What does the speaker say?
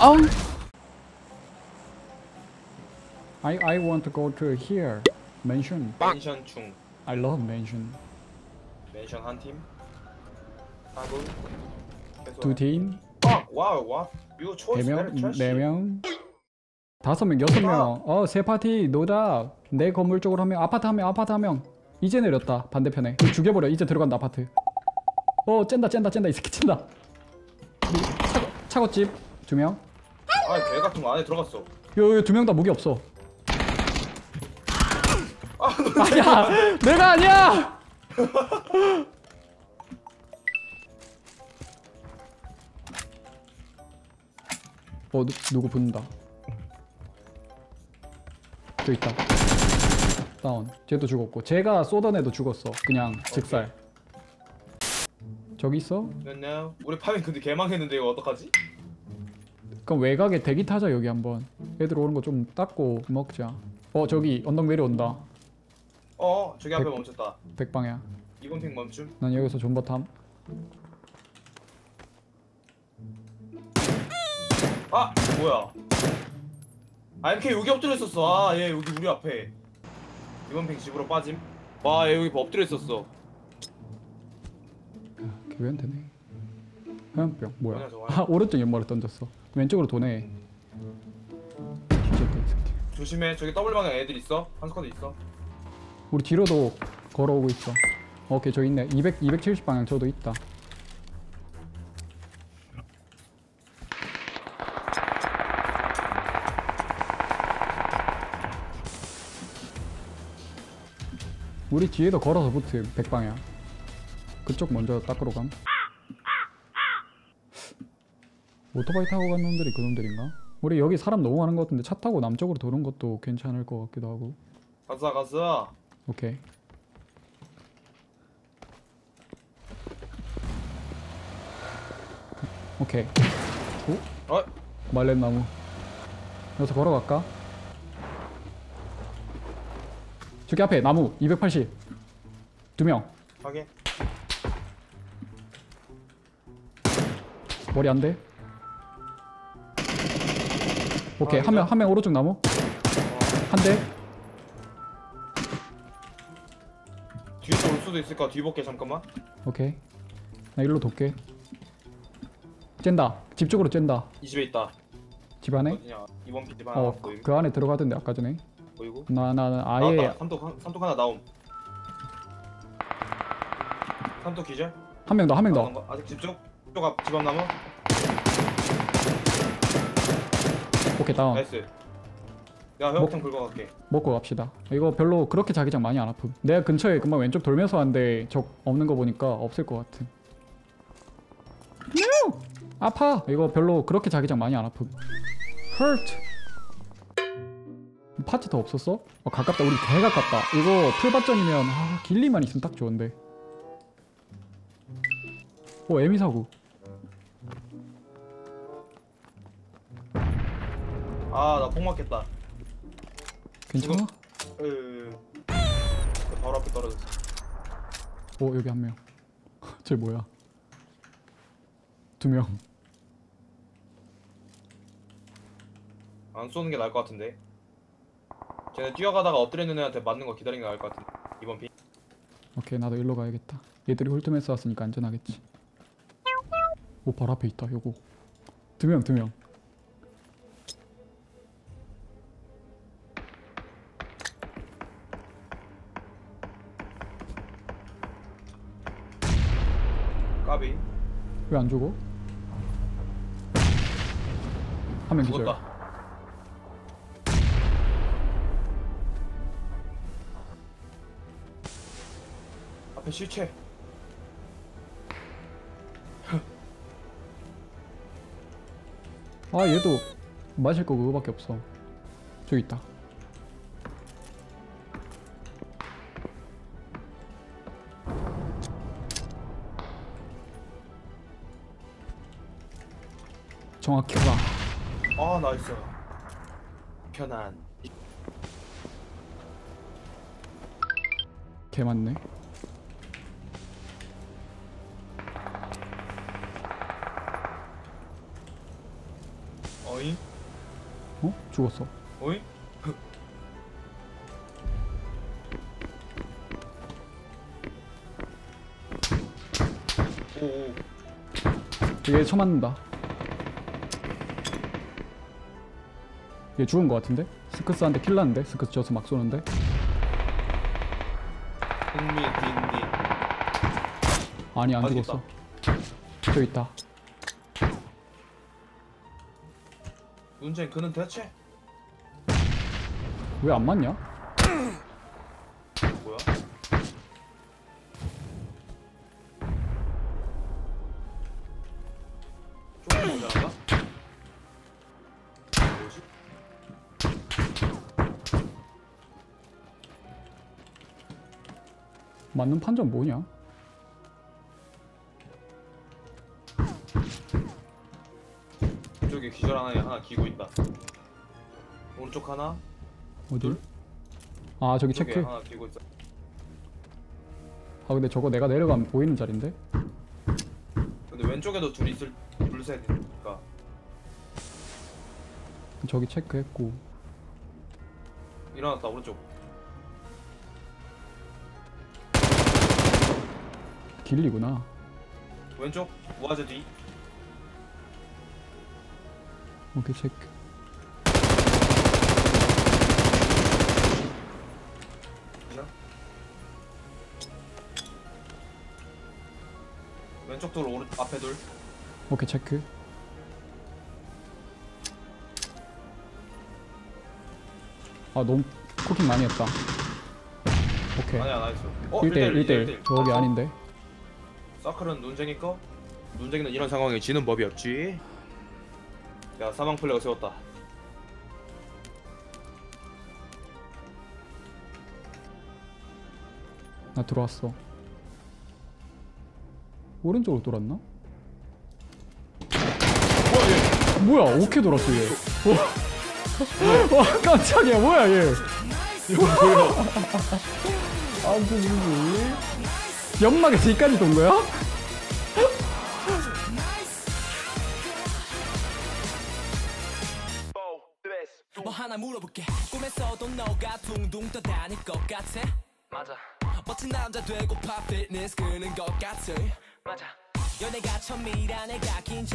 아우. I I want to go to here. Mansion. 멘션 충 I love mansion. 멘션 한 팀 하고 두 팀, 아 와우 와 초이스 명, 네 명, 다섯 명, 여섯 명. 어, 세 파티 노다. 내 건물 쪽으로 한 명, 아파트 한 명, 아파트 한 명. 이제 내렸다. 반대편에. 이거 죽여버려. 이제 들어간다 아파트. 어, 쨘다, 쨘다, 쨘다. 이 새끼 쨘다. 차고, 차고집 두 명. 아 개 같은 거 안에 들어갔어 요, 두명 다 무기 없어. 아니야, 내가 아니야. 어, 누, 누구 붙는다. 저 있다. 다운. 쟤도 죽었고, 제가 쏘던 애도 죽었어. 그냥 직살. 저기 있어? 됐나요? 우리 파밍 근데 개망했는데 이거 어떡하지? 그럼 외곽에 대기 타자 여기 한번. 애들 오는 거 좀 닦고 먹자. 어, 저기 언덕 내려온다. 어 저기 앞에 백- 멈췄다 백방향. 이번 핑 멈춤 난 여기서 존버 탐. 아 뭐야 아 MK 여기 엎드려 있었어 아얘 여기 우리 앞에 이번 핑 집으로 빠짐 와얘 여기 엎드려 있었어 교환 되네. 화염병 뭐야? 뭐냐, 저거. 아 오른쪽 연말을 던졌어. 왼쪽으로 도네. 뒤졌다 이 새끼. 조심해 저기 더블 방향 애들 있어 한 스쿼드 있어 우리 뒤로도 걸어오고 있어. 오케이 저 있네. 200 270 방향 저도 있다. 우리 뒤에도 걸어서 붙음 100 방향. 그쪽 먼저 닦으러 감. 오토바이 타고 간 놈들이 그 놈들인가? 우리 여기 사람 너무 많은 것 같은데 차 타고 남쪽으로 도는 것도 괜찮을 것 같기도 하고. 가자 가자 오케이. 오케이. 오? 어? 말렛나무. 여기서 걸어갈까? 저기 앞에 나무 280. 두 명. 하게 머리 안 돼. 오케이. 아, 한 명, 이거? 한명 오른쪽 나무. 한 대. 뒤에서 올 수도 있을까 뒤볼게 잠깐만 오케이. 나 일로 돕게. 쨘다. 집 쪽으로 쨘다. 이 집에 있다 집 안에? 어디냐 이번 핑집 하나 어, 보임 그 안에 들어가던데 아까 전에. 보이고 나 나는 아예 나왔다 삼뚝 한- 삼뚝 하나 나옴 삼뚝 기절 한 명 더, 한 명 더. 나간 거. 아직 집쪽 쪽앞 집앞 나무 오케이 다운. nice 내가 회복템 긁어 갈게 먹고 갑시다. 이거 별로 그렇게 자기장 많이 안 아픔. 내가 근처에 금방 왼쪽 돌면서 왔는데 적 없는 거 보니까 없을 것 같음. No! 아파. 이거 별로 그렇게 자기장 많이 안 아픔. Hurt. 파츠 더 없었어? 어, 가깝다. 우리 개 가깝다. 이거 풀밭전이면 아, 길리만 있으면 딱 좋은데. 오 에미 사고. 아나 폭 맞겠다. 괜찮아? 으 바로 앞에 떨어졌어. 오 여기 한 명. 쟤 뭐야? 두 명. 안 쏘는 게 나을 것 같은데. 쟤네 뛰어가다가 엎드려 있는 애한테 맞는 거 기다리는 게 나을 것 같은데. 이번 핑 오케이 나도 일로 가야겠다. 얘들이 홀트맨스 왔으니까 안전하겠지. 오 바로 앞에 있다 요거. 두명 두명 까비. 왜 안 죽어? 한 명 기절. 죽었다. 앞에 실체. 아 얘도 마실 거 그거밖에 없어. 저기 있다 정확히 가아 나이스 편안 개 많네 어 어? 죽었어. 어이? 오오 얘 쳐맞는다. 얘 죽은 거 같은데? 스크스한테 킬 났는데? 스크스 져서 막 쏘는데? 흥미 딘딘 아니 안 죽었어. 저 있다. 문제는 그는 대체 왜 안 맞냐? 맞는 판정 뭐냐? 이쪽에 기절 하나 하나 기고 있다. 오른쪽 하나, 어디? 아 저기 체크. 하나 기고 있어. 아 근데 저거 내가 내려가면 보이는 자리인데? 근데 왼쪽에도 둘 있을 둘셋 있으니까 저기 체크했고 일어났다 오른쪽. 길리구나. 왼쪽 우아즈 뒤. 오케이 체크. 왼쪽 돌 오른 앞에 돌. 오케이 체크. 아 너무 cooking 많이 했다. 오케이. 아니야 nice. 어 1대1 1대1 저기 아닌데. 서클은 눈쟁이 거? 눈쟁이는 이런 상황에 지는 법이 없지. 야 사망 flag 세웠다. 나 들어왔어. 오른쪽으로 돌았나? 뭐야 오케이 돌았어 얘. 와, 와 깜짝이야 뭐야 얘. 이거 뭐야? 아 무슨 연막에서 여기까지 돈 거야? 뭐 하나 물어볼게. 꿈에서도 너가 둥둥 떠다닐 것 같아? 맞아. 멋진 남자 되고파 피트니스 끄는 것 같아? 맞아. 연애가 처음이라 내가 긴장